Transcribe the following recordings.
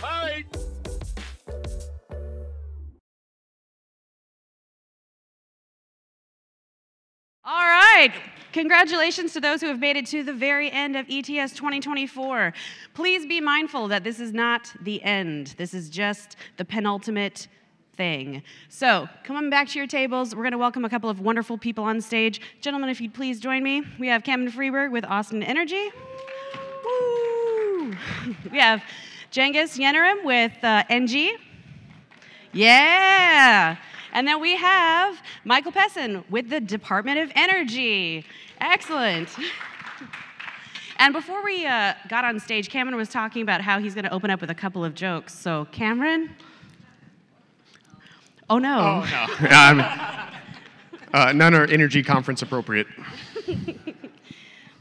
Bye. All right. Congratulations to those who have made it to the very end of ETS 2024. Please be mindful that this is not the end. This is just the penultimate thing. So, come on back to your tables. We're going to welcome a couple of wonderful people on stage. Gentlemen, if you'd please join me. We have Cameron Freberg with Austin Energy. Woo! We have Cengiz Yenerim with uh, ENGIE. Yeah. And then we have Michael Pesin with the Department of Energy. Excellent. And before we uh, got on stage, Cameron was talking about how he's going to open up with a couple of jokes. So, Cameron? Oh no. no. um, uh, none are energy conference appropriate.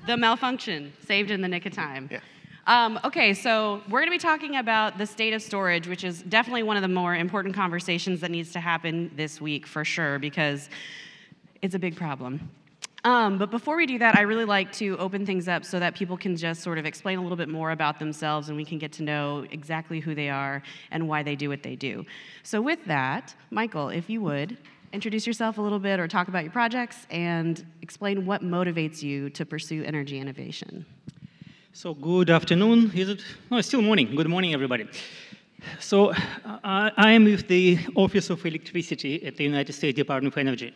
The malfunction, saved in the nick of time. Yeah. Um, okay, so we're going to be talking about the state of storage, which is definitely one of the more important conversations that needs to happen this week for sure, because it's a big problem. Um, but before we do that, I really like to open things up so that people can just sort of explain a little bit more about themselves and we can get to know exactly who they are and why they do what they do. So, with that, Michael, if you would, introduce yourself a little bit or talk about your projects and explain what motivates you to pursue energy innovation. So good afternoon. Is it? No, it's still morning. Good morning, everybody. So uh, I am with the Office of Electricity at the United States Department of Energy.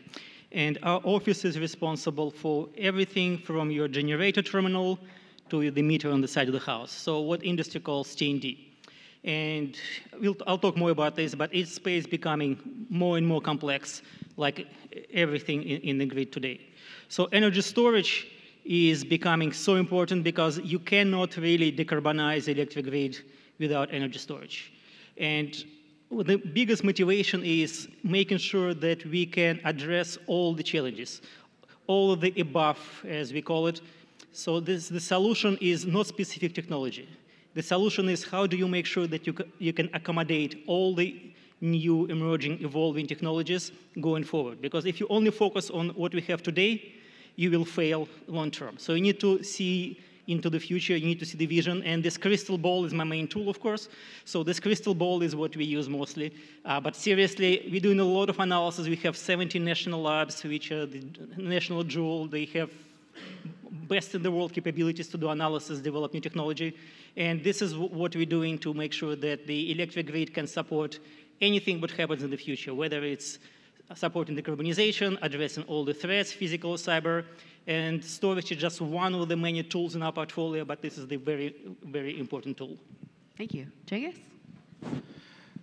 And our office is responsible for everything from your generator terminal to the meter on the side of the house. So what industry calls T&D. And we'll, I'll talk more about this, but it's space becoming more and more complex, like everything in, in the grid today. So energy storage is becoming so important because you cannot really decarbonize the electric grid without energy storage. And the biggest motivation is making sure that we can address all the challenges, all of the above, as we call it. So this, the solution is not specific technology. The solution is how do you make sure that you, you can accommodate all the new emerging evolving technologies going forward. Because if you only focus on what we have today, you will fail long term. So you need to see into the future, you need to see the vision, and this crystal ball is my main tool, of course. So this crystal ball is what we use mostly. Uh, but seriously, we're doing a lot of analysis. We have 17 national labs, which are the national jewel. They have best in the world capabilities to do analysis, develop new technology. And this is what we're doing to make sure that the electric grid can support anything what happens in the future, whether it's supporting decarbonization, addressing all the threats, physical, cyber, and storage is just one of the many tools in our portfolio, but this is the very, very important tool. Thank you. Cengiz?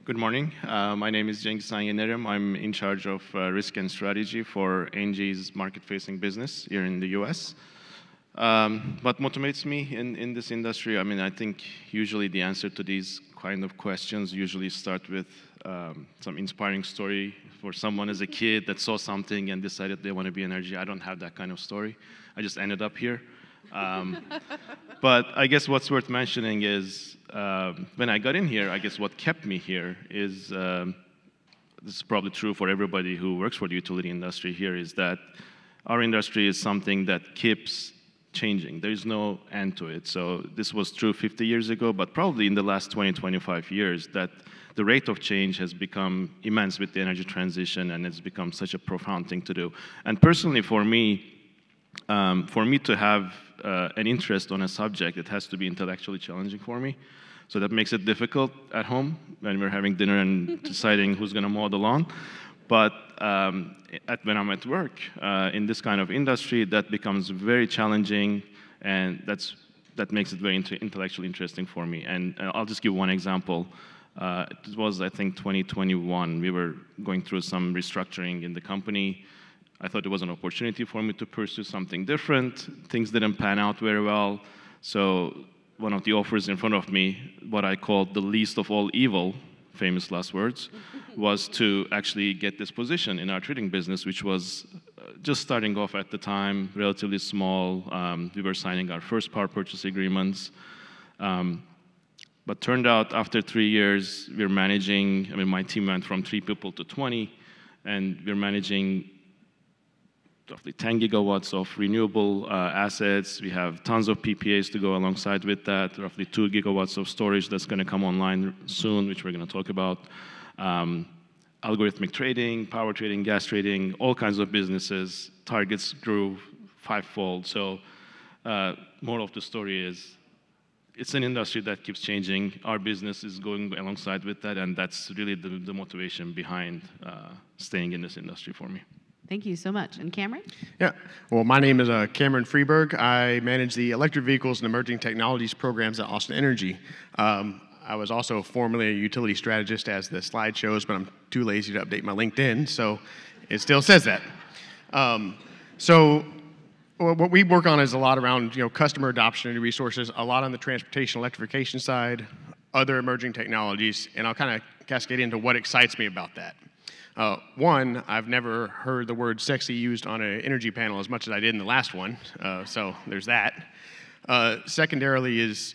Good morning. Uh, my name is Cengiz Yenerim. I'm in charge of uh, risk and strategy for ENGIE's market-facing business here in the US. Um, what motivates me in, in this industry? I mean, I think usually the answer to these kind of questions usually start with um, some inspiring story for someone as a kid that saw something and decided they want to be an energy. I don't have that kind of story. I just ended up here. Um, but I guess what's worth mentioning is um, when I got in here, I guess what kept me here is um, this is probably true for everybody who works for the utility industry here is that our industry is something that keeps changing. There is no end to it. So this was true 50 years ago, but probably in the last 20, 25 years that the rate of change has become immense with the energy transition and it's become such a profound thing to do. And personally for me, um, for me to have uh, an interest on a subject, it has to be intellectually challenging for me. So that makes it difficult at home when we're having dinner and deciding who's going to mow the lawn. But um, at, when I'm at work uh, in this kind of industry, that becomes very challenging, and that's, that makes it very intellectually interesting for me. And uh, I'll just give one example. Uh, it was, I think, 2021. We were going through some restructuring in the company. I thought it was an opportunity for me to pursue something different. Things didn't pan out very well. So one of the offers in front of me, what I called the least of all evil, famous last words, was to actually get this position in our trading business, which was uh, just starting off at the time, relatively small. Um, we were signing our first power purchase agreements. Um, but turned out after three years, we're managing, I mean, my team went from three people to 20, and we're managing roughly 10 gigawatts of renewable uh, assets. We have tons of PPAs to go alongside with that, roughly 2 gigawatts of storage that's going to come online soon, which we're going to talk about. Um, algorithmic trading, power trading, gas trading, all kinds of businesses. Targets grew fivefold. So, uh, more of the story is it's an industry that keeps changing. Our business is going alongside with that, and that's really the, the motivation behind uh, staying in this industry for me. Thank you so much. And Cameron? Yeah. Well, my name is uh, Cameron Freberg. I manage the electric vehicles and emerging technologies programs at Austin Energy. Um, I was also formerly a utility strategist, as the slide shows, but I'm too lazy to update my LinkedIn, so it still says that. Um, so what we work on is a lot around you know customer adoption and resources, a lot on the transportation electrification side, other emerging technologies, and I'll kind of cascade into what excites me about that. Uh, one, I've never heard the word sexy used on an energy panel as much as I did in the last one, uh, so there's that. Uh, secondarily, is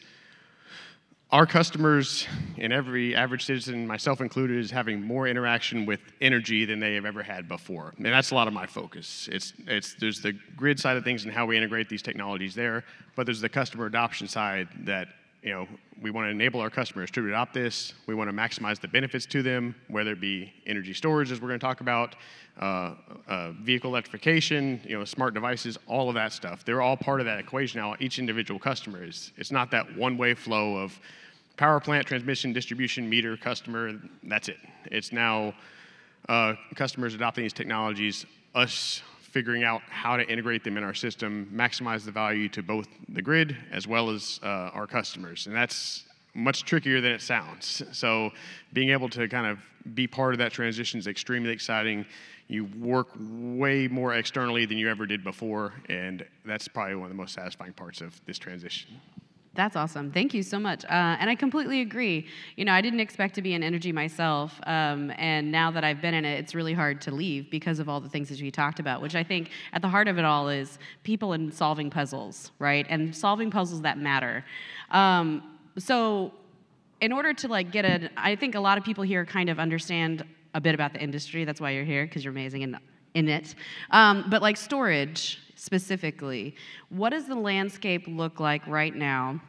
our customers and every average citizen, myself included, is having more interaction with energy than they have ever had before. And that's a lot of my focus. It's, it's, there's the grid side of things and how we integrate these technologies there, but there's the customer adoption side that you know, we want to enable our customers to adopt this. We want to maximize the benefits to them, whether it be energy storage, as we're going to talk about, uh, uh, vehicle electrification, you know, smart devices, all of that stuff. They're all part of that equation now. Each individual customer is. It's not that one-way flow of power plant, transmission, distribution, meter, customer. That's it. It's now uh, customers adopting these technologies, us figuring out how to integrate them in our system, maximize the value to both the grid as well as uh, our customers. And that's much trickier than it sounds. So being able to kind of be part of that transition is extremely exciting. You work way more externally than you ever did before, and that's probably one of the most satisfying parts of this transition. That's awesome. Thank you so much. Uh, and I completely agree. You know, I didn't expect to be in energy myself, um, and now that I've been in it, it's really hard to leave because of all the things that we talked about. Which I think at the heart of it all is people and solving puzzles, right? And solving puzzles that matter. Um, so, in order to like get a, I think a lot of people here kind of understand a bit about the industry. That's why you're here because you're amazing in in it. Um, but like storage specifically. What does the landscape look like right now?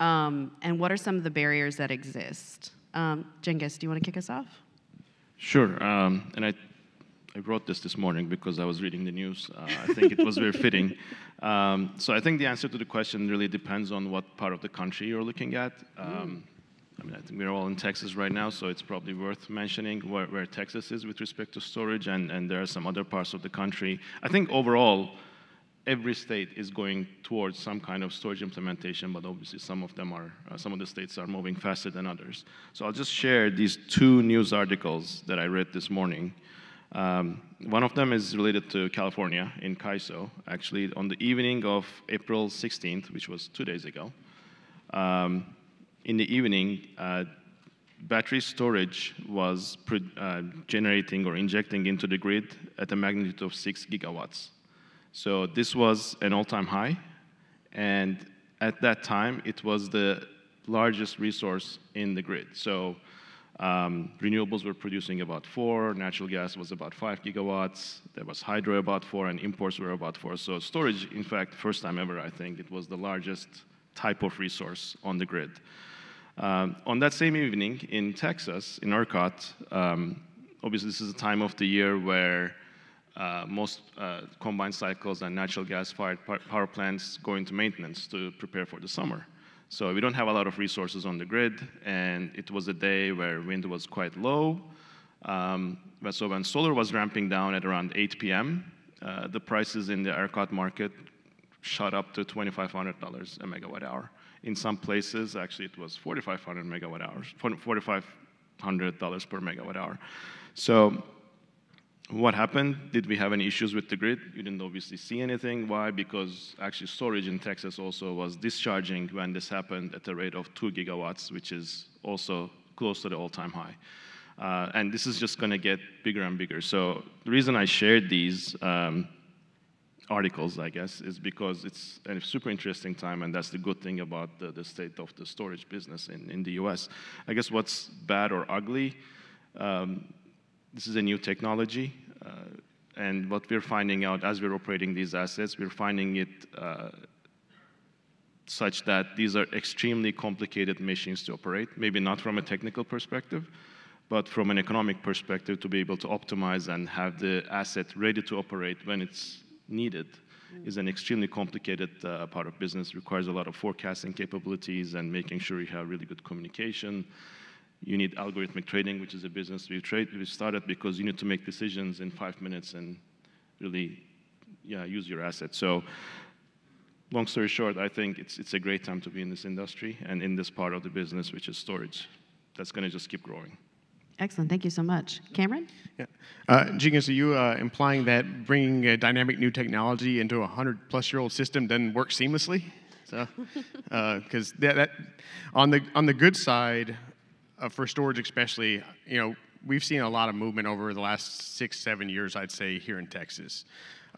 Um, and what are some of the barriers that exist? Um, Cengiz, do you want to kick us off? Sure. Um, and I, I wrote this this morning because I was reading the news. Uh, I think it was very fitting. Um, so I think the answer to the question really depends on what part of the country you're looking at. Um, I mean, I think we're all in Texas right now, so it's probably worth mentioning where, where Texas is with respect to storage, and, and there are some other parts of the country. I think overall, every state is going towards some kind of storage implementation, but obviously some of them are, uh, some of the states are moving faster than others. So I'll just share these two news articles that I read this morning. Um, one of them is related to California in CAISO. Actually, on the evening of April 16th, which was two days ago, um, in the evening, uh, battery storage was uh, generating or injecting into the grid at a magnitude of 6 gigawatts. So this was an all-time high, and at that time, it was the largest resource in the grid. So um, renewables were producing about four, natural gas was about five gigawatts, there was hydro about four, and imports were about four. So storage, in fact, first time ever, I think, it was the largest type of resource on the grid. Um, on that same evening in Texas, in ERCOT, um, obviously this is a time of the year where uh, most uh, combined cycles and natural gas-fired power plants go into maintenance to prepare for the summer. So we don't have a lot of resources on the grid, and it was a day where wind was quite low. Um, so when solar was ramping down at around 8 p.m., uh, the prices in the ERCOT market shot up to $2,500 a megawatt hour. In some places, actually, it was 4,500 megawatt hours, 4,500 dollars per megawatt hour. So, what happened? Did we have any issues with the grid? You didn't obviously see anything. Why? Because actually, storage in Texas also was discharging when this happened at a rate of two gigawatts, which is also close to the all-time high. Uh, and this is just going to get bigger and bigger. So the reason I shared these um, articles, I guess, is because it's a super interesting time, and that's the good thing about the, the state of the storage business in, in the US. I guess what's bad or ugly, um, this is a new technology, uh, And what we're finding out as we're operating these assets, we're finding it uh, such that these are extremely complicated machines to operate, maybe not from a technical perspective, but from an economic perspective to be able to optimize and have the asset ready to operate when it's needed is an extremely complicated uh, part of business, requires a lot of forecasting capabilities and making sure you have really good communication. You need algorithmic trading, which is a business we trade we started because you need to make decisions in five minutes and really yeah, use your assets. So long story short, I think it's, it's a great time to be in this industry and in this part of the business, which is storage. That's going to just keep growing. Excellent. Thank you so much. Cameron? Yeah. Uh, are you uh, implying that bringing a dynamic new technology into a 100 plus year old system doesn't work seamlessly? So, because uh, that, that, on the on the good side, uh, for storage especially, you know, we've seen a lot of movement over the last six, seven years, I'd say, here in Texas.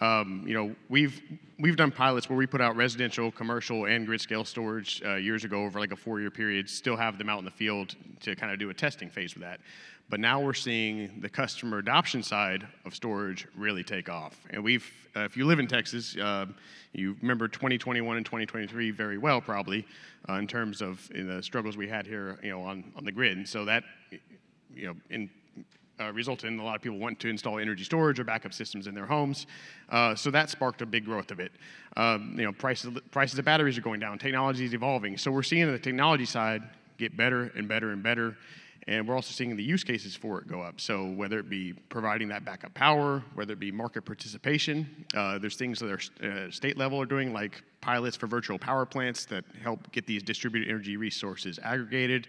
Um, you know, we've we've done pilots where we put out residential, commercial, and grid scale storage uh, years ago over like a four-year period. Still have them out in the field to kind of do a testing phase with that. But now we're seeing the customer adoption side of storage really take off. And we've, uh, if you live in Texas, uh, you remember 2021 and 2023 very well, probably, uh, in terms of the struggles we had here, you know, on, on the grid. And so that, you know, in uh, resulted in a lot of people wanting to install energy storage or backup systems in their homes. Uh, so that sparked a big growth of it. Um, you know, prices, prices of batteries are going down, technology is evolving. So we're seeing the technology side get better and better and better. And we're also seeing the use cases for it go up. So whether it be providing that backup power, whether it be market participation, uh, there's things that our uh, state level are doing, like pilots for virtual power plants that help get these distributed energy resources aggregated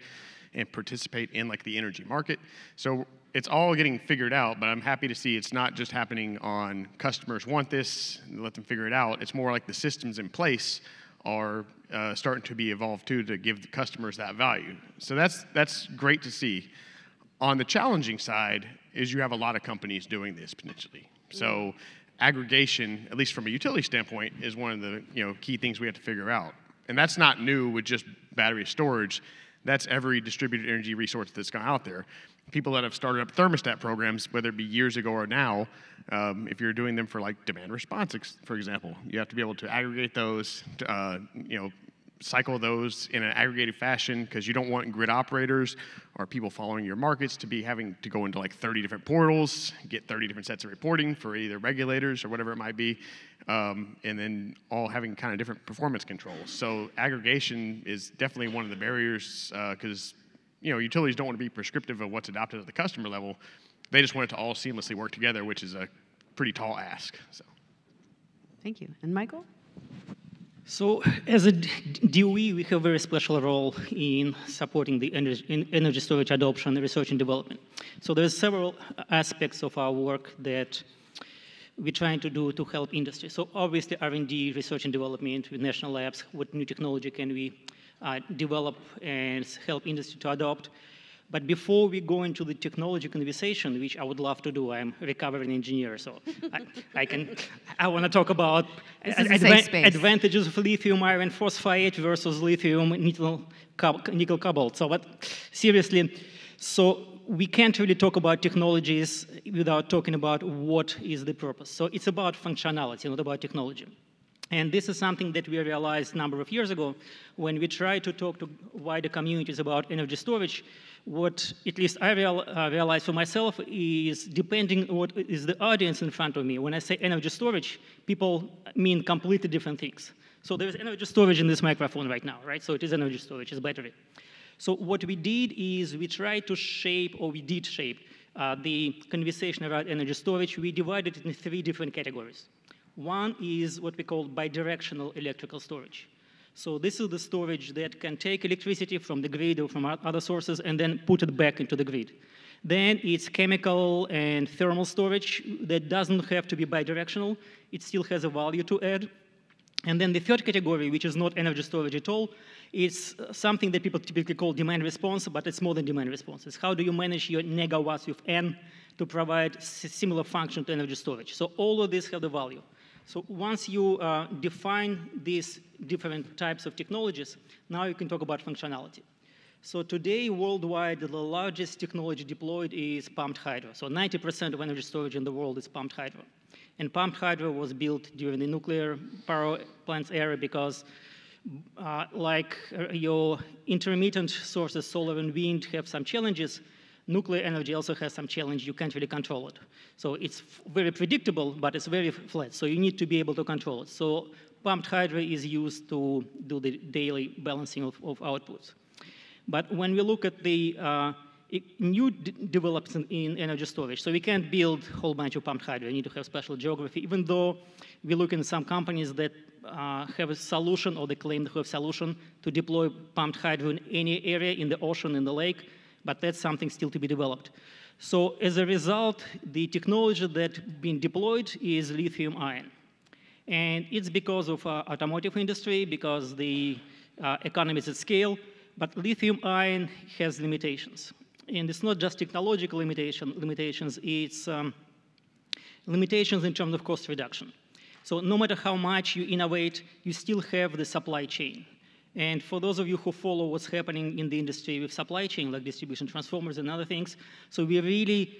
and participate in like the energy market. So it's all getting figured out, but I'm happy to see it's not just happening on customers want this, let them figure it out. It's more like the systems in place are uh, starting to be evolved too to give the customers that value. So that's that's great to see. On the challenging side is you have a lot of companies doing this potentially. So aggregation, at least from a utility standpoint, is one of the you know key things we have to figure out. And that's not new with just battery storage. That's every distributed energy resource that's gone out there. People that have started up thermostat programs, whether it be years ago or now, um, if you're doing them for like demand response, for example, you have to be able to aggregate those, to, uh, you know, cycle those in an aggregated fashion because you don't want grid operators or people following your markets to be having to go into like 30 different portals, get 30 different sets of reporting for either regulators or whatever it might be, um, and then all having kind of different performance controls. So aggregation is definitely one of the barriers because uh, you know, utilities don't want to be prescriptive of what's adopted at the customer level. They just want it to all seamlessly work together, which is a pretty tall ask. So. Thank you. And Michael? So, as a DOE, we have a very special role in supporting the energy, storage adoption, research, and development. So, there's several aspects of our work that we're trying to do to help industry. So, obviously, R&D, research and development with national labs. What new technology can we uh, develop and help industry to adopt. But before we go into the technology conversation, which I would love to do, I'm a recovering engineer, so I, I can. I want to talk about adva advantages of lithium iron phosphate versus lithium nickel, nickel cobalt. So, but seriously, so we can't really talk about technologies without talking about what is the purpose. So it's about functionality, not about technology. And this is something that we realized a number of years ago when we tried to talk to wider communities about energy storage. What at least I real, uh, realized for myself is depending what is the audience in front of me. When I say energy storage, people mean completely different things. So there's energy storage in this microphone right now, right? So it is energy storage, it's battery. So what we did is we tried to shape, or we did shape, uh, the conversation around energy storage. We divided it in three different categories. One is what we call bidirectional electrical storage. So this is the storage that can take electricity from the grid or from other sources and then put it back into the grid. Then it's chemical and thermal storage that doesn't have to be bidirectional. It still has a value to add. And then the third category, which is not energy storage at all, is uh, something that people typically call demand response, but it's more than demand response. It's how do you manage your negawatts with N to provide similar function to energy storage. So all of these have the value. So once you uh, define these different types of technologies, now you can talk about functionality. So today, worldwide, the largest technology deployed is pumped hydro. So 90% of energy storage in the world is pumped hydro. And pumped hydro was built during the nuclear power plants era because uh, like uh, your intermittent sources, solar and wind, have some challenges, nuclear energy also has some challenge. You can't really control it. So it's very predictable, but it's very flat. So you need to be able to control it. So pumped hydro is used to do the daily balancing of, of outputs. But when we look at the uh, new developments in energy storage, so we can't build a whole bunch of pumped hydro. We need to have special geography, even though we look in some companies that uh, have a solution or they claim to have a solution to deploy pumped hydro in any area in the ocean, in the lake, but that's something still to be developed. So as a result, the technology that's being deployed is lithium ion. And it's because of uh, automotive industry, because the uh, economies at scale, but lithium ion has limitations. And it's not just technological limitation, limitations, it's um, limitations in terms of cost reduction. So no matter how much you innovate, you still have the supply chain. And for those of you who follow what's happening in the industry with supply chain, like distribution transformers and other things, so we really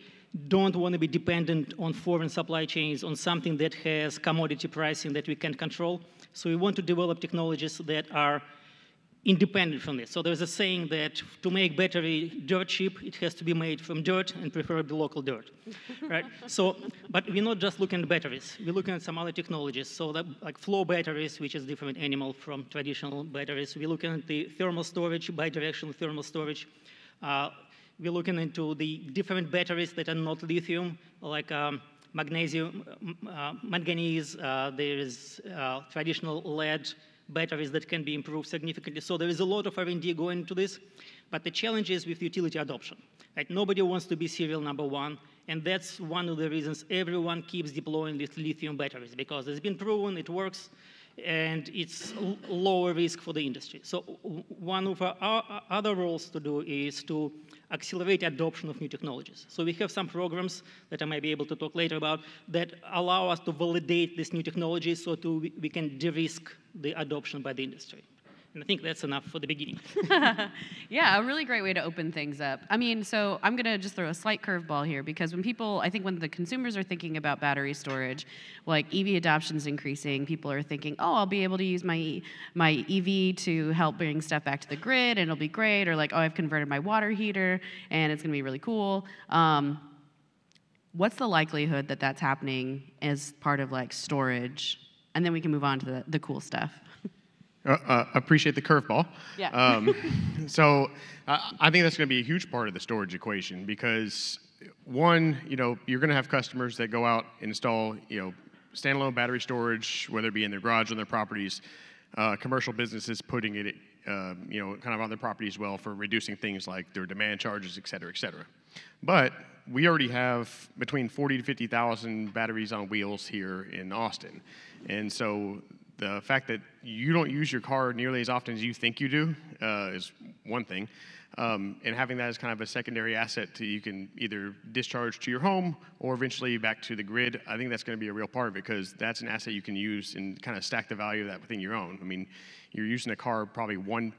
don't want to be dependent on foreign supply chains, on something that has commodity pricing that we can't control. So we want to develop technologies that are independent from this. So there's a saying that to make battery dirt cheap, it has to be made from dirt and preferably local dirt, right? So, but we're not just looking at batteries. We're looking at some other technologies. So that, like flow batteries, which is different animal from traditional batteries. We're looking at the thermal storage, bidirectional thermal storage. Uh, we're looking into the different batteries that are not lithium, like um, magnesium, uh, manganese, uh, there is uh, traditional lead, batteries that can be improved significantly. So there is a lot of R&D going into this, but the challenge is with utility adoption. Right? Nobody wants to be serial number one, and that's one of the reasons everyone keeps deploying these lithium batteries, because it's been proven it works, and it's lower risk for the industry. So one of our other roles to do is to accelerate adoption of new technologies. So we have some programs that I might be able to talk later about that allow us to validate this new technology so to, we can de-risk the adoption by the industry. And I think that's enough for the beginning. yeah, a really great way to open things up. I mean, so I'm going to just throw a slight curveball here because when people, I think when the consumers are thinking about battery storage, like EV adoption is increasing, people are thinking, oh, I'll be able to use my, my EV to help bring stuff back to the grid and it'll be great. Or like, oh, I've converted my water heater and it's going to be really cool. Um, what's the likelihood that that's happening as part of like storage? And then we can move on to the, the cool stuff. Uh, uh, appreciate the curveball. Yeah. Um, so uh, I think that's going to be a huge part of the storage equation because one, you know, you're going to have customers that go out and install, you know, standalone battery storage, whether it be in their garage or their properties. Uh, commercial businesses putting it, um, you know, kind of on their property as well for reducing things like their demand charges, et cetera, et cetera. But we already have between 40 to 50,000 batteries on wheels here in Austin. And so the fact that you don't use your car nearly as often as you think you do uh, is one thing. Um, and having that as kind of a secondary asset to you can either discharge to your home or eventually back to the grid, I think that's going to be a real part of it because that's an asset you can use and kind of stack the value of that within your own. I mean, you're using a car probably one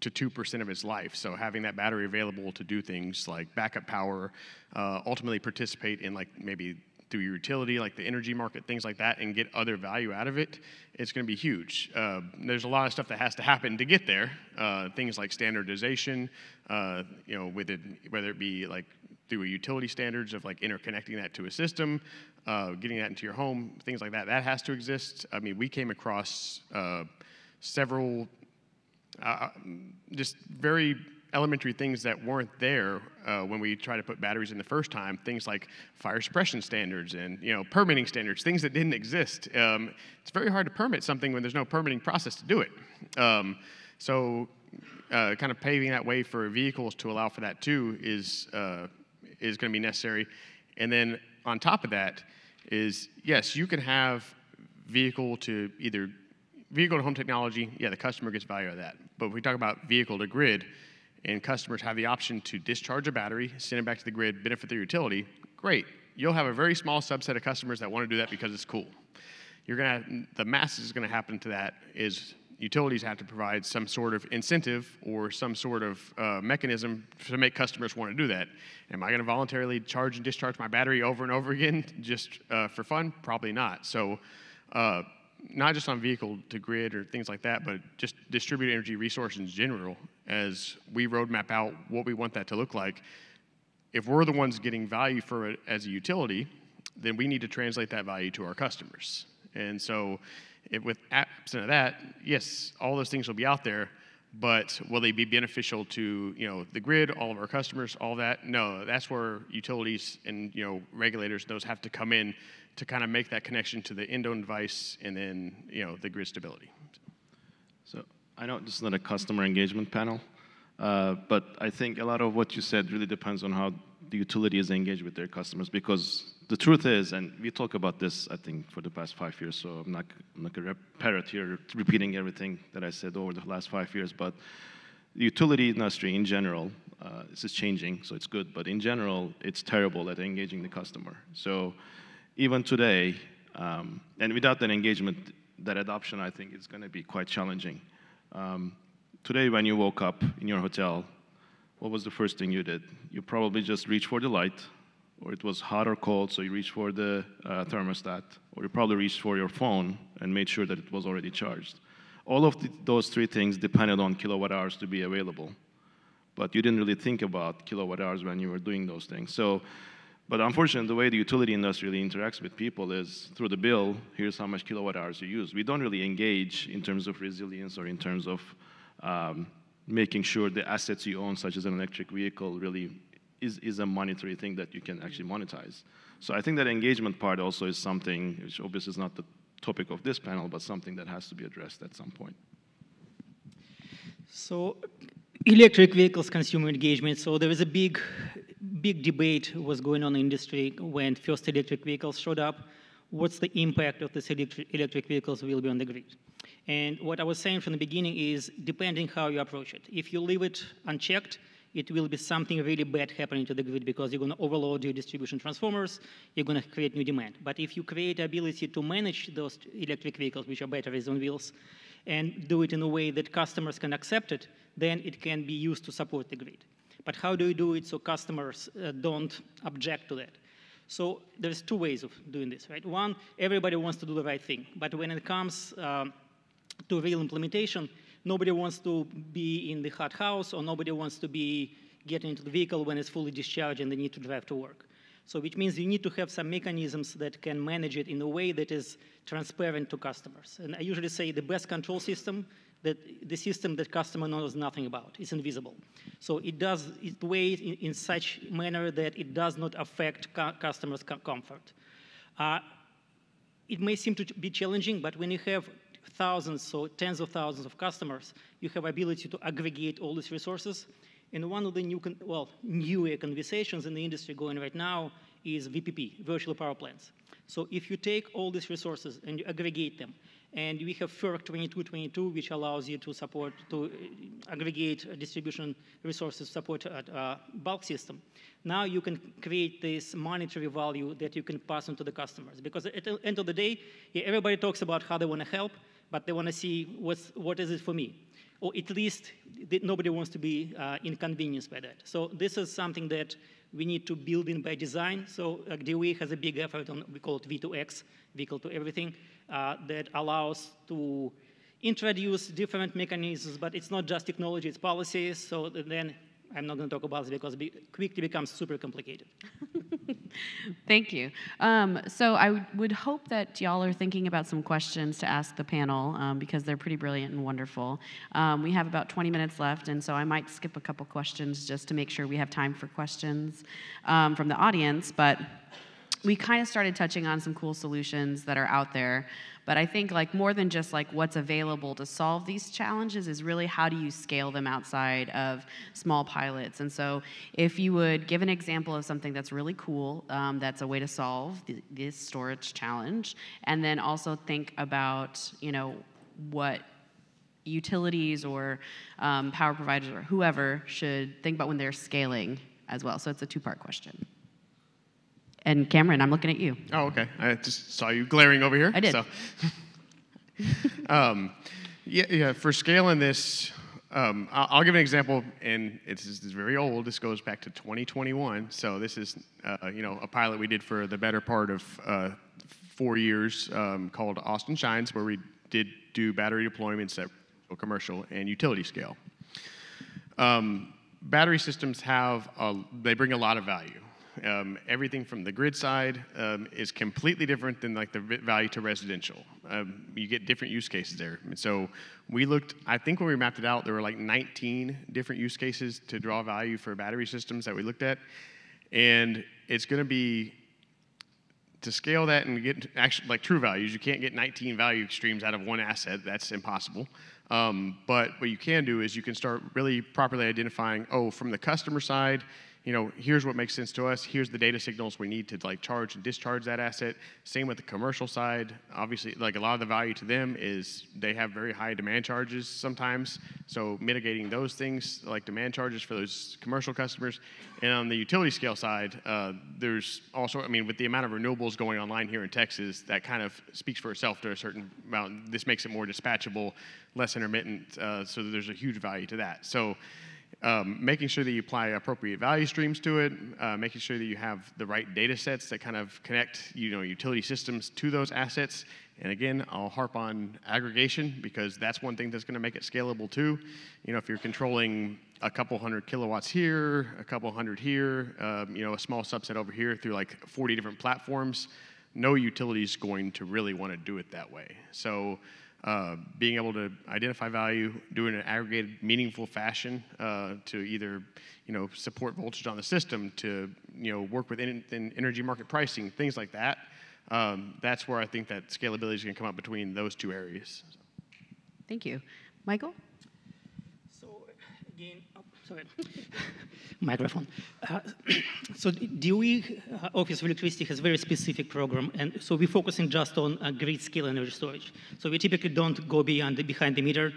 to 2% of its life. So having that battery available to do things like backup power, uh, ultimately participate in like maybe through your utility, like the energy market, things like that, and get other value out of it, it's going to be huge. Uh, there's a lot of stuff that has to happen to get there. Uh, things like standardization, uh, you know, with it, whether it be like through utility standards of like interconnecting that to a system, uh, getting that into your home, things like that. That has to exist. I mean, we came across uh, several uh, just very elementary things that weren't there uh, when we tried to put batteries in the first time. Things like fire suppression standards and you know permitting standards, things that didn't exist. Um, it's very hard to permit something when there's no permitting process to do it. Um, so, uh, kind of paving that way for vehicles to allow for that too is uh, is going to be necessary. And then on top of that is yes, you can have vehicle to either vehicle to home technology. Yeah, the customer gets value out of that. But if we talk about vehicle to grid and customers have the option to discharge a battery, send it back to the grid, benefit their utility, great. You'll have a very small subset of customers that want to do that because it's cool. You're gonna the masses is gonna happen to that is utilities have to provide some sort of incentive or some sort of uh, mechanism to make customers want to do that. Am I going to voluntarily charge and discharge my battery over and over again just uh, for fun? Probably not. So, uh, not just on vehicle to grid or things like that, but just distributed energy resources in general, as we roadmap out what we want that to look like. If we're the ones getting value for it as a utility, then we need to translate that value to our customers. And so, with absent of that, yes, all those things will be out there, but will they be beneficial to you know the grid, all of our customers, all that? No, that's where utilities and you know regulators those have to come in to kind of make that connection to the end-owned device and then you know the grid stability. So I know this is not a customer engagement panel, uh, but I think a lot of what you said really depends on how the utility is engaged with their customers because the truth is, and we talk about this, I think, for the past five years, so I'm not, I'm not to parrot here, repeating everything that I said over the last five years, but the utility industry in general, uh, this is changing, so it's good, but in general, it's terrible at engaging the customer. So even today, um, and without that engagement, that adoption, I think, is going to be quite challenging. Um, today, when you woke up in your hotel, what was the first thing you did? You probably just reached for the light, or it was hot or cold, so you reached for the uh, thermostat, or you probably reached for your phone and made sure that it was already charged. All of the, those three things depended on kilowatt hours to be available, but you didn't really think about kilowatt hours when you were doing those things. So, but unfortunately, the way the utility industry really interacts with people is through the bill. Here's how much kilowatt hours you use. We don't really engage in terms of resilience or in terms of um, making sure the assets you own, such as an electric vehicle, really is, is a monetary thing that you can actually monetize. So I think that engagement part also is something which obviously is not the topic of this panel, but something that has to be addressed at some point. So electric vehicles consumer engagement. So there is a big, big debate was going on in industry when first electric vehicles showed up. What's the impact of these electric, electric vehicles will be on the grid? And what I was saying from the beginning is depending how you approach it. If you leave it unchecked, it will be something really bad happening to the grid because you're going to overload your distribution transformers, you're going to create new demand. But if you create ability to manage those electric vehicles, which are batteries on wheels, and do it in a way that customers can accept it, then it can be used to support the grid. But how do you do it so customers uh, don't object to that? So there's two ways of doing this, right? One, everybody wants to do the right thing, but when it comes um, to real implementation, nobody wants to be in the hot house or nobody wants to be getting into the vehicle when it's fully discharged and they need to drive to work. So which means you need to have some mechanisms that can manage it in a way that is transparent to customers. And I usually say the best control system, that the system that customer knows nothing about, is invisible. So it does it weighs in, in such manner that it does not affect customers' comfort. Uh, it may seem to be challenging, but when you have thousands, so tens of thousands of customers, you have ability to aggregate all these resources. And one of the new, well, newer conversations in the industry going right now is VPP, virtual power plants. So if you take all these resources and you aggregate them, and we have FERC 2222, which allows you to support, to uh, aggregate distribution resources, support a, a bulk system. Now you can create this monetary value that you can pass on to the customers. Because at the end of the day, yeah, everybody talks about how they want to help, but they want to see what's, what is it for me. Or at least nobody wants to be uh, inconvenienced by that. So this is something that we need to build in by design. So uh, DOE has a big effort on, we call it V2X, vehicle to everything, uh, that allows to introduce different mechanisms, but it's not just technology, it's policies. So then I'm not going to talk about it because it quickly becomes super complicated. Thank you. Um, so I would hope that y'all are thinking about some questions to ask the panel um, because they're pretty brilliant and wonderful. Um, we have about 20 minutes left, and so I might skip a couple questions just to make sure we have time for questions um, from the audience. But we kind of started touching on some cool solutions that are out there but i think like more than just like what's available to solve these challenges is really how do you scale them outside of small pilots. And so if you would give an example of something that's really cool um, that's a way to solve this storage challenge and then also think about you know what utilities or um, power providers or whoever should think about when they're scaling as well. So it's a two part question and Cameron, I'm looking at you. Oh, okay. I just saw you glaring over here. I did. So. um, Yeah, yeah. For scaling this, um, I'll, give an example, and it's, it's very old. This goes back to 2021. So this is, uh, you know, a pilot we did for the better part of uh, four years um, called Austin Shines, where we did do battery deployments at commercial and utility scale. Um, battery systems have a, they bring a lot of value. Um, everything from the grid side um, is completely different than like the value to residential. Um, you get different use cases there. And so we looked, I think when we mapped it out, there were like 19 different use cases to draw value for battery systems that we looked at. And it's going to be to scale that and get actually like true values. You can't get 19 value streams out of one asset. That's impossible. Um, but what you can do is you can start really properly identifying, oh, from the customer side, you know, here's what makes sense to us. Here's the data signals we need to like charge and discharge that asset. Same with the commercial side. Obviously, like a lot of the value to them is they have very high demand charges sometimes. So mitigating those things like demand charges for those commercial customers. And on the utility scale side, uh, there's also, I mean, with the amount of renewables going online here in Texas, that kind of speaks for itself to a certain amount. This makes it more dispatchable, less intermittent. Uh, so there's a huge value to that. So um, making sure that you apply appropriate value streams to it, uh, making sure that you have the right data sets that kind of connect you know, utility systems to those assets. And again, I'll harp on aggregation because that's one thing that's going to make it scalable too. You know, if you're controlling a couple hundred kilowatts here, a couple hundred here, um, you know, a small subset over here through like 40 different platforms, no utility is going to really want to do it that way. So uh, being able to identify value, do it in an aggregated, meaningful fashion uh, to either, you know, support voltage on the system, to, you know, work with in, energy market pricing, things like that. Um, that's where I think that scalability is going to come up between those two areas. Thank you. Michael? Again, oh, sorry, microphone. Uh, so DOE uh, Office of Electricity has a very specific program, and so we're focusing just on uh, grid scale energy storage. So we typically don't go beyond the behind the meter,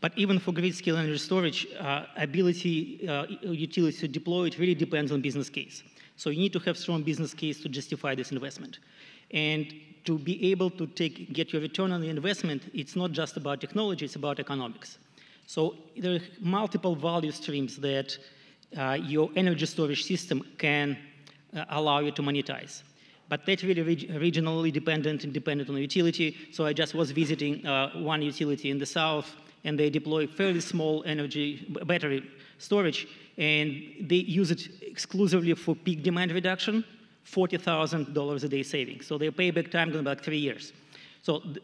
but even for grid scale energy storage, uh, ability uh, utilities to deploy it really depends on business case. So you need to have strong business case to justify this investment. And to be able to take, get your return on the investment, it's not just about technology, it's about economics. So there are multiple value streams that uh, your energy storage system can uh, allow you to monetize. But that's really reg regionally dependent and dependent on the utility. So I just was visiting uh, one utility in the south, and they deploy fairly small energy battery storage, and they use it exclusively for peak demand reduction, $40,000 a day savings. So their payback time is about three years. So th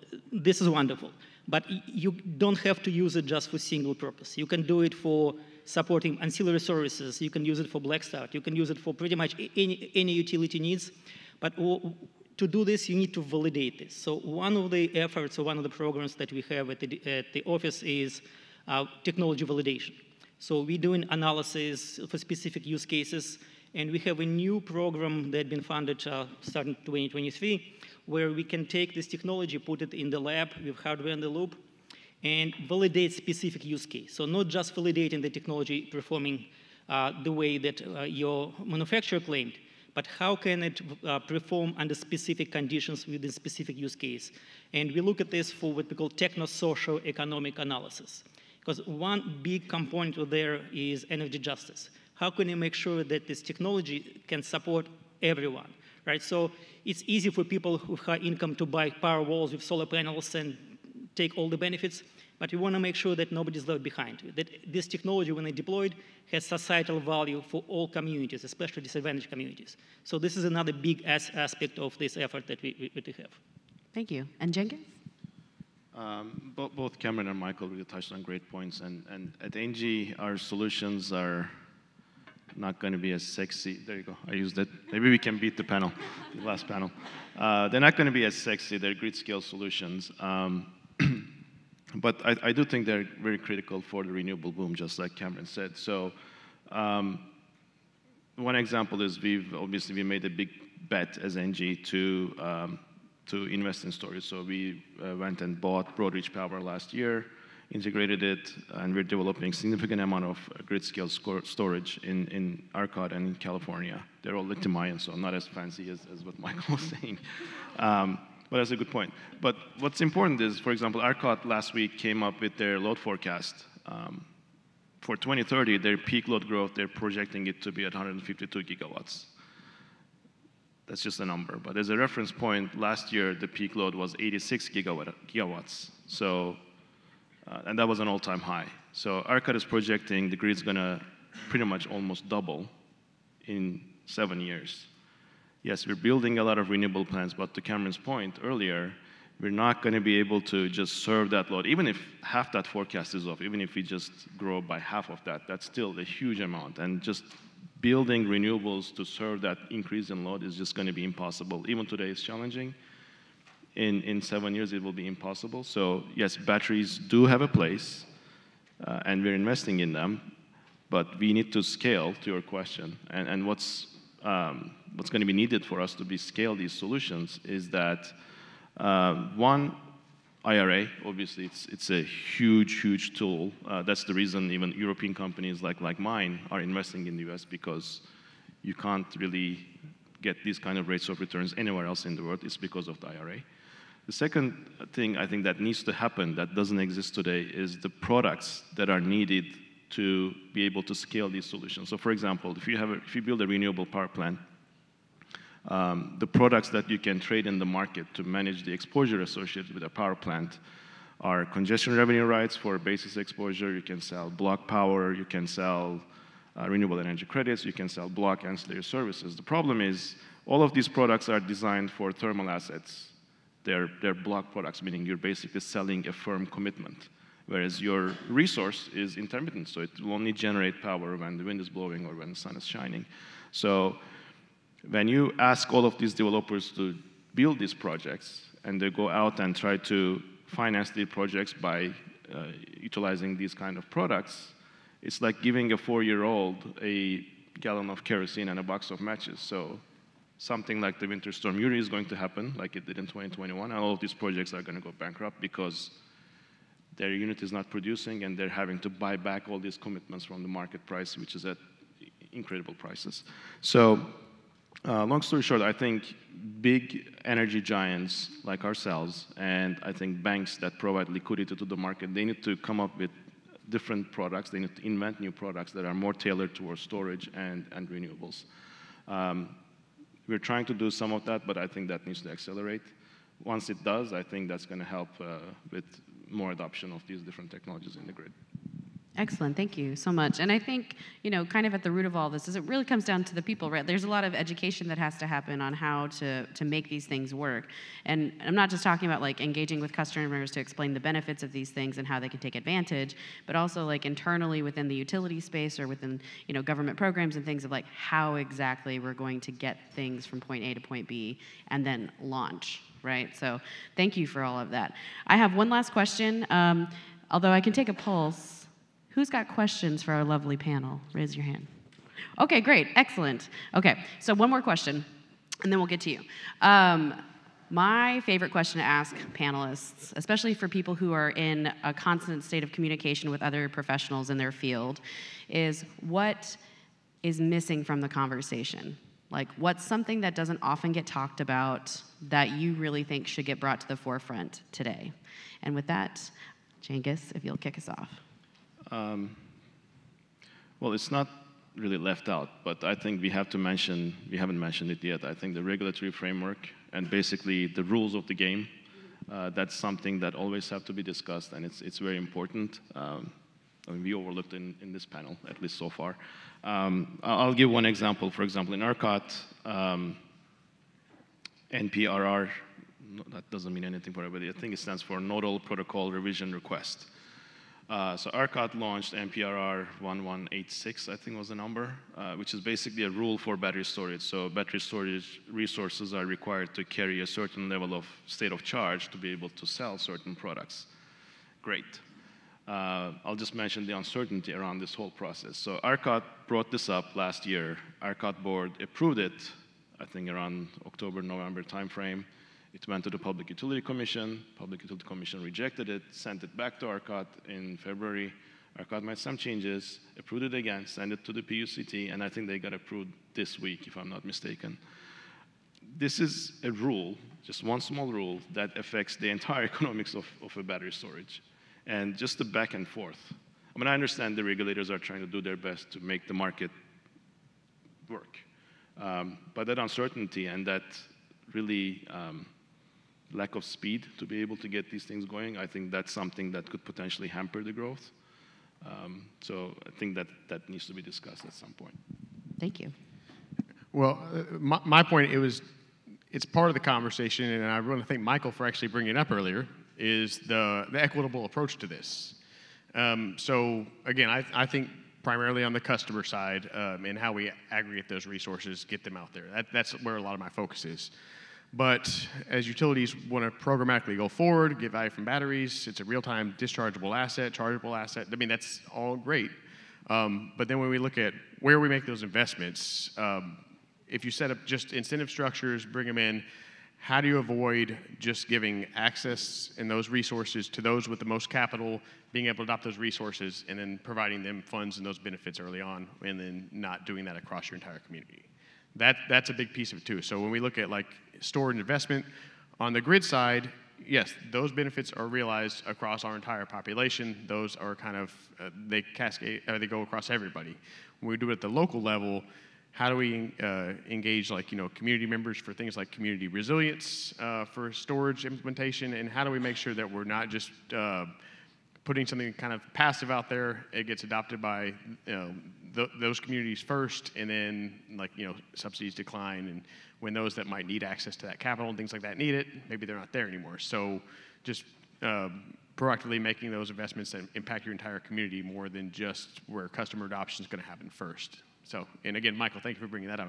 this is wonderful. But you don't have to use it just for single purpose. You can do it for supporting ancillary services. You can use it for black start. You can use it for pretty much any, any utility needs. But to do this, you need to validate this. So one of the efforts or one of the programs that we have at the, at the office is uh, technology validation. So we're doing analysis for specific use cases, and we have a new program that has been funded uh, starting 2023 where we can take this technology, put it in the lab with hardware in the loop, and validate specific use case. So not just validating the technology performing uh, the way that uh, your manufacturer claimed, but how can it uh, perform under specific conditions within specific use case. And we look at this for what we call techno-social economic analysis. Because one big component there is energy justice. How can you make sure that this technology can support everyone? Right? So it's easy for people who have high income to buy power walls with solar panels and take all the benefits, but we want to make sure that nobody's left behind. That this technology, when it deployed, has societal value for all communities, especially disadvantaged communities. So this is another big as aspect of this effort that we, we, we have. Thank you. And Cengiz? Um, both Cameron and Michael really touched on great points, and, and at ENGIE, our solutions are not going to be as sexy. There you go. I used it. Maybe we can beat the panel, the last panel. Uh, they're not going to be as sexy. They're grid scale solutions. Um, but I, I, do think they're very critical for the renewable boom, just like Cameron said. So um, one example is we've obviously we made a big bet as ENGIE to um, to invest in storage. So we uh, went and bought Broadreach Power last year integrated it, and we're developing significant amount of grid scale storage in, in ERCOT and in California. They're all lithium ion, so not as fancy as, as what Michael was saying. Um, but that's a good point. But what's important is, for example, ERCOT last week came up with their load forecast. Um, for 2030, their peak load growth, they're projecting it to be at 152 gigawatts. That's just a number. But as a reference point, last year the peak load was 86 gigawatt, gigawatts. So, uh, and that was an all-time high. So ERCOT is projecting the grid's gonna pretty much almost double in seven years. Yes, we're building a lot of renewable plants, but to Cameron's point earlier, we're not going to be able to just serve that load. Even if half that forecast is off, even if we just grow by half of that, that's still a huge amount. And just building renewables to serve that increase in load is just going to be impossible. Even today it's challenging. In, in seven years, it will be impossible. So yes, batteries do have a place, uh, and we're investing in them, but we need to scale, to your question. And, and what's, um, what's going to be needed for us to be scale these solutions is that uh, one, IRA, obviously, it's, it's a huge, huge tool. Uh, that's the reason even European companies like, like mine are investing in the US because you can't really get these kind of rates of returns anywhere else in the world. It's because of the IRA. The second thing I think that needs to happen that doesn't exist today is the products that are needed to be able to scale these solutions. So for example, if you, have a, if you build a renewable power plant, um, the products that you can trade in the market to manage the exposure associated with a power plant are congestion revenue rights for basis exposure. You can sell block power. You can sell uh, renewable energy credits. You can sell block ancillary services. The problem is all of these products are designed for thermal assets. They're, block products, meaning you're basically selling a firm commitment, whereas your resource is intermittent, so it will only generate power when the wind is blowing or when the sun is shining. So when you ask all of these developers to build these projects and they go out and try to finance the projects by uh, utilizing these kind of products, it's like giving a four-year-old a gallon of kerosene and a box of matches. So something like the winter storm Uri is going to happen, like it did in 2021, and all of these projects are going to go bankrupt because their unit is not producing and they're having to buy back all these commitments from the market price, which is at incredible prices. So uh, long story short, I think big energy giants like ourselves and I think banks that provide liquidity to the market, they need to come up with different products. They need to invent new products that are more tailored towards storage and, and renewables. Um, we're trying to do some of that, but I think that needs to accelerate. Once it does, I think that's going to help uh, with more adoption of these different technologies in the grid. Excellent, thank you so much. And I think, you know, kind of at the root of all this is it really comes down to the people, right? There's a lot of education that has to happen on how to, to make these things work. And I'm not just talking about like engaging with customers to explain the benefits of these things and how they can take advantage, but also like internally within the utility space or within, you know, government programs and things of like how exactly we're going to get things from point A to point B and then launch, right? So thank you for all of that. I have one last question. Um, although I can take a pulse, Who's got questions for our lovely panel? Raise your hand. Okay, great, excellent. Okay, so one more question, and then we'll get to you. Um, my favorite question to ask panelists, especially for people who are in a constant state of communication with other professionals in their field, is what is missing from the conversation? Like, what's something that doesn't often get talked about that you really think should get brought to the forefront today? And with that, Cengiz, if you'll kick us off. Um, well, it's not really left out, but I think we have to mention, we haven't mentioned it yet, I think the regulatory framework and basically the rules of the game, uh, that's something that always have to be discussed and it's, it's very important. Um, I mean, we overlooked in, in this panel, at least so far. Um, I'll give one example. For example, in ERCOT, um, NPRR, that doesn't mean anything for everybody. I think it stands for Nodal Protocol Revision Request. Uh, so ERCOT launched NPRR 1186, I think was the number, uh, which is basically a rule for battery storage. So battery storage resources are required to carry a certain level of state of charge to be able to sell certain products. Great. Uh, I'll just mention the uncertainty around this whole process. So ERCOT brought this up last year. ERCOT board approved it, I think around October, November timeframe. It went to the Public Utility Commission. Public Utility Commission rejected it, sent it back to ERCOT in February. ERCOT made some changes, approved it again, sent it to the PUCT, and I think they got approved this week, if I'm not mistaken. this is a rule, just one small rule, that affects the entire economics of, of a battery storage. And just the back and forth. I mean, I understand the regulators are trying to do their best to make the market work. Um, but that uncertainty and that really um, lack of speed to be able to get these things going, I think that's something that could potentially hamper the growth. Um, so I think that that needs to be discussed at some point. Thank you. Well, uh, my, my point, it was, it's part of the conversation, and I want to thank Michael for actually bringing it up earlier, is the, the equitable approach to this. Um, so again, I, I think primarily on the customer side um, and how we aggregate those resources, get them out there. That, that's where a lot of my focus is. But as utilities want to programmatically go forward, get value from batteries, it's a real-time dischargeable asset, chargeable asset. I mean, that's all great. Um, but then when we look at where we make those investments, um, if you set up just incentive structures, bring them in, how do you avoid just giving access and those resources to those with the most capital, being able to adopt those resources, and then providing them funds and those benefits early on, and then not doing that across your entire community? That, that's a big piece of it too. So when we look at like stored investment on the grid side, yes, those benefits are realized across our entire population. Those are kind of uh, they cascade, uh, they go across everybody. When we do it at the local level, how do we uh, engage like you know community members for things like community resilience uh, for storage implementation, and how do we make sure that we're not just uh, putting something kind of passive out there, it gets adopted by you know, th- those communities first, and then like you know subsidies decline, and when those that might need access to that capital and things like that need it, maybe they're not there anymore. So just uh, proactively making those investments that impact your entire community more than just where customer adoption is going to happen first. So, and again, Michael, thank you for bringing that up.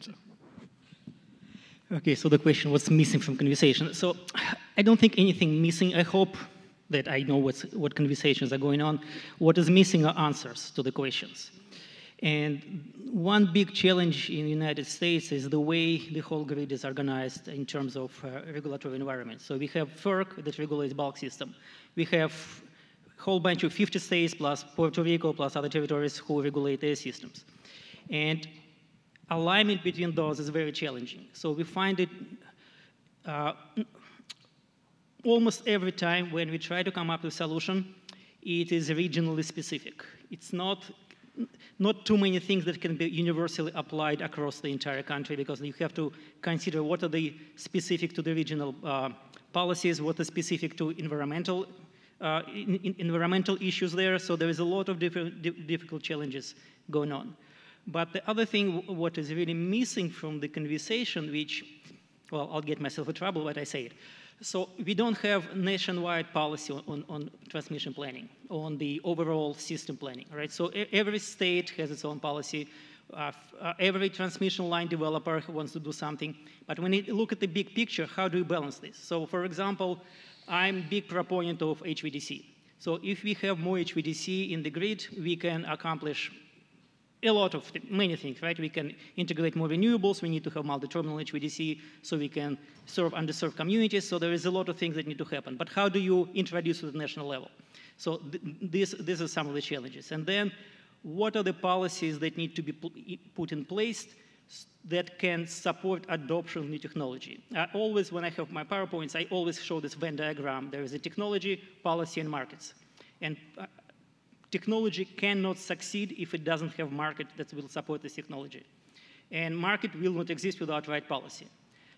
So. Okay, so the question was missing from conversation. So I don't think anything missing. I hope that I know what's, what conversations are going on. What is missing are answers to the questions. And one big challenge in the United States is the way the whole grid is organized in terms of uh, regulatory environment. So we have FERC that regulates bulk system. We have a whole bunch of 50 states plus Puerto Rico plus other territories who regulate their systems. And alignment between those is very challenging. So we find it uh, almost every time when we try to come up with a solution, it is regionally specific. It's not not too many things that can be universally applied across the entire country because you have to consider what are the specific to the regional uh, policies, what is specific to environmental uh, in, in environmental issues there. So there is a lot of different, difficult challenges going on. But the other thing, what is really missing from the conversation, which, well, I'll get myself in trouble when I say it, so we don't have nationwide policy on, on, transmission planning, on the overall system planning, right? So every state has its own policy. Uh, uh, every transmission line developer wants to do something. But when you look at the big picture, how do you balance this? So for example, I'm big proponent of HVDC. So if we have more HVDC in the grid, we can accomplish a lot of many things, right? We can integrate more renewables. We need to have multi-terminal HVDC so we can serve underserved communities. So there is a lot of things that need to happen. But how do you introduce at the national level? So th this, this is some of the challenges. And then what are the policies that need to be put in place that can support adoption of new technology. I always, when I have my PowerPoints, I always show this Venn diagram. There is a technology, policy, and markets. And uh, technology cannot succeed if it doesn't have market that will support this technology. And market will not exist without right policy.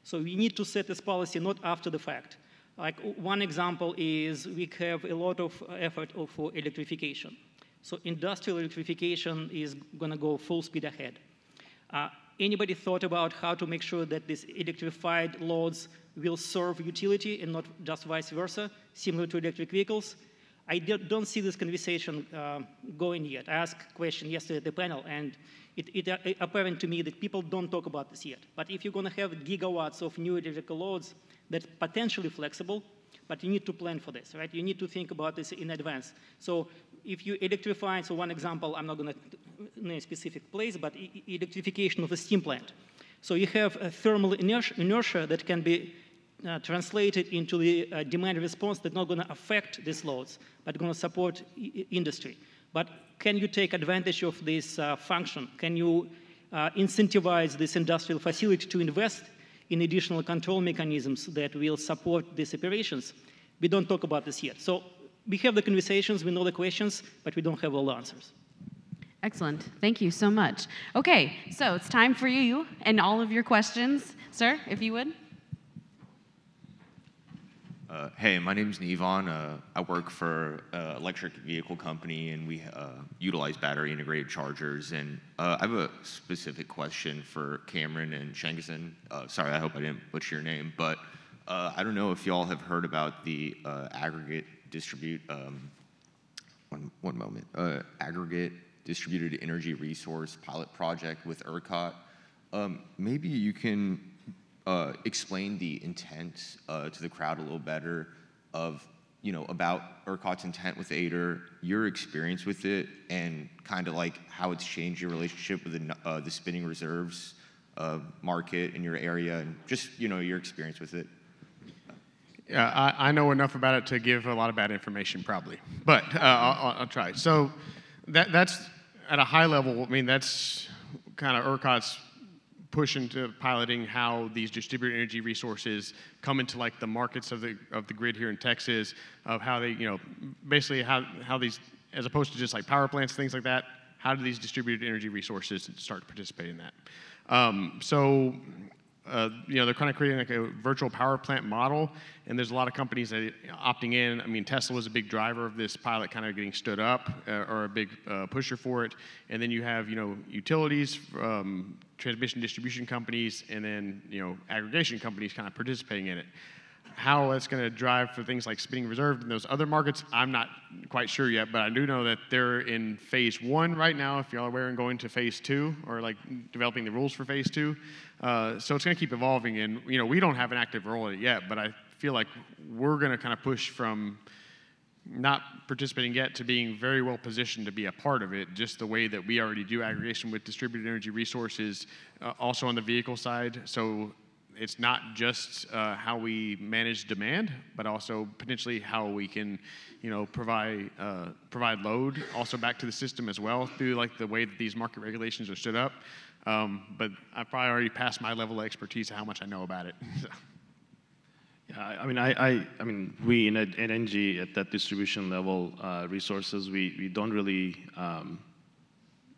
So we need to set this policy not after the fact. Like one example is we have a lot of effort for electrification. So industrial electrification is going to go full speed ahead. Uh, anybody thought about how to make sure that these electrified loads will serve utility and not just vice versa, similar to electric vehicles? I don't see this conversation uh, going yet. I asked a question yesterday at the panel, and it, it, uh, apparent to me that people don't talk about this yet. But if you're going to have gigawatts of new electrical loads that's potentially flexible, but you need to plan for this, right? You need to think about this in advance. So if you electrify, so one example, I'm not going to name a specific place, but electrification of a steam plant. So you have a thermal inertia, inertia that can be uh, translated into the uh, demand response that's not going to affect these loads, but going to support industry. But can you take advantage of this uh, function? Can you uh, incentivize this industrial facility to invest in additional control mechanisms that will support these operations, we don't talk about this yet. So we have the conversations, we know the questions, but we don't have all the answers. Excellent. Thank you so much. Okay, so it's time for you and all of your questions. Sir, if you would. Uh, hey, my name is Nevon. Uh, I work for an electric vehicle company, and we uh, utilize battery integrated chargers. And uh, I have a specific question for Cameron and Shangason. Uh, sorry, I hope I didn't butcher your name, but uh, I don't know if y'all have heard about the aggregate distribute. Um, one, one moment. aggregate distributed energy resource pilot project with ERCOT. Um, maybe you can uh, explain the intent uh, to the crowd a little better of you know about ERCOT's intent with ADER, your experience with it, and kind of like how it's changed your relationship with the, uh, the spinning reserves uh, market in your area, and just you know your experience with it. Yeah, I, I, know enough about it to give a lot of bad information, probably, but uh, I'll, I'll, try. So that that's at a high level. I mean, that's kind of ERCOT's push into piloting how these distributed energy resources come into like the markets of the of the grid here in Texas, of how they, you know, basically how how these as opposed to just like power plants, things like that, how do these distributed energy resources start to participate in that? Um, so uh, you know, they're kind of creating like a virtual power plant model, and there's a lot of companies that opting in. I mean, Tesla was a big driver of this pilot kind of getting stood up, uh, or a big uh, pusher for it. And then you have, you know, utilities, um, transmission distribution companies, and then, you know, aggregation companies kind of participating in it. How that's going to drive for things like spinning reserve in those other markets, I'm not quite sure yet, but I do know that they're in phase one right now, if y'all are aware, and going to phase two, or like developing the rules for phase two. Uh, so it's going to keep evolving, and you know we don't have an active role yet, but I feel like we're going to kind of push from not participating yet to being very well positioned to be a part of it, just the way that we already do aggregation with distributed energy resources, uh, also on the vehicle side. So it's not just uh, how we manage demand, but also potentially how we can, you know, provide uh, provide load also back to the system as well through like the way that these market regulations are stood up. Um, but I probably already passed my level of expertise how much I know about it. Yeah, I mean, I, I, I mean, we in at ENGIE at that distribution level uh, resources, we, we don't really um,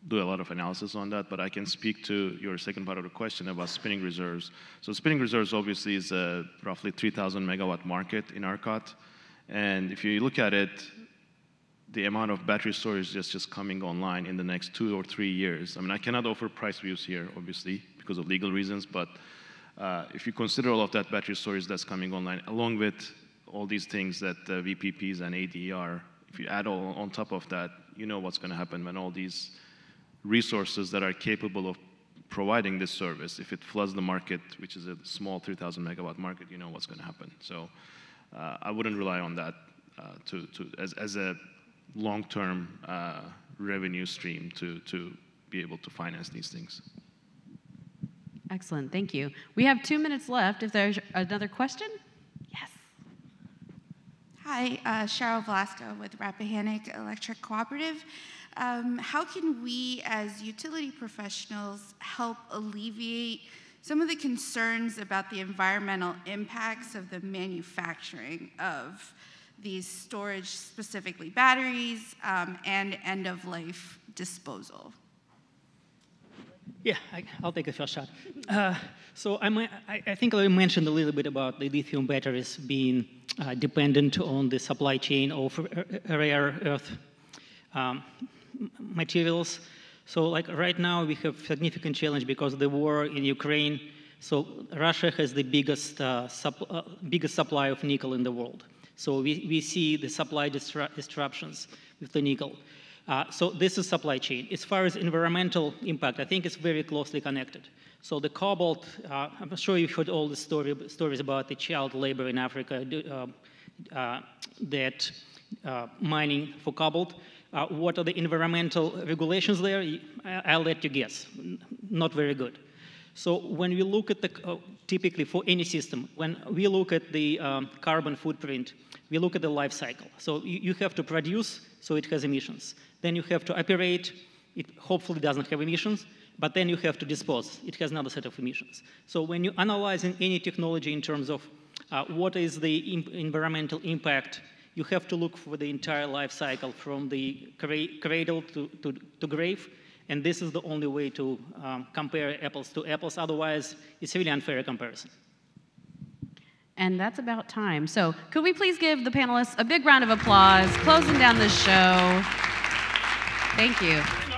do a lot of analysis on that, but I can speak to your second part of the question about spinning reserves. So spinning reserves obviously is a roughly 3,000 megawatt market in ERCOT, and if you look at it, the amount of battery storage that's just coming online in the next two or three years. I mean, I cannot offer price views here, obviously, because of legal reasons, but uh, if you consider all of that battery storage that's coming online, along with all these things that uh, VPPs and ADR, if you add all on top of that, you know what's going to happen when all these resources that are capable of providing this service, if it floods the market, which is a small 3,000 megawatt market, you know what's going to happen. So uh, I wouldn't rely on that uh, to, to, as, as a long-term uh, revenue stream to, to be able to finance these things. Excellent, thank you. We have two minutes left. If there's another question? Yes. Hi, uh, Cheryl Velasco with Rappahannock Electric Cooperative. Um, how can we, as utility professionals, help alleviate some of the concerns about the environmental impacts of the manufacturing of these storage, specifically batteries, um, and end of life disposal? Yeah, I, will take a first shot. Uh, so I, I, think I mentioned a little bit about the lithium batteries being uh, dependent on the supply chain of rare earth um, materials. So like right now we have significant challenge because of the war in Ukraine. So Russia has the biggest, uh, uh biggest supply of nickel in the world. So we, we see the supply disru disruptions with the nickel. Uh, so this is supply chain. As far as environmental impact, I think it's very closely connected. So the cobalt, uh, I'm sure you've heard all the story, stories about the child labor in Africa uh, uh that uh, mining for cobalt. Uh, what are the environmental regulations there? I'll let you guess. Not very good. So when we look at the, uh, typically for any system, when we look at the um, carbon footprint, we look at the life cycle. So you, you, have to produce, so it has emissions. Then you have to operate, it hopefully doesn't have emissions. but then you have to dispose. It has another set of emissions. So when you're analyzing any technology in terms of uh, what is the environmental impact, you have to look for the entire life cycle from the cra- cradle to, to, to grave. And this is the only way to um, compare apples to apples. Otherwise, it's really unfair comparison. And that's about time. So, could we please give the panelists a big round of applause, closing down this show? Thank you.